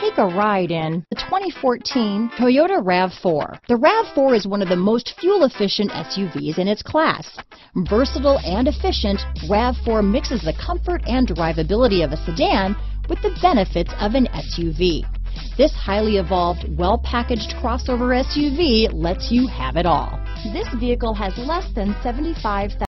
Take a ride in the 2014 Toyota RAV4. The RAV4 is one of the most fuel-efficient SUVs in its class. Versatile and efficient, RAV4 mixes the comfort and drivability of a sedan with the benefits of an SUV. This highly evolved, well-packaged crossover SUV lets you have it all. This vehicle has less than 75,000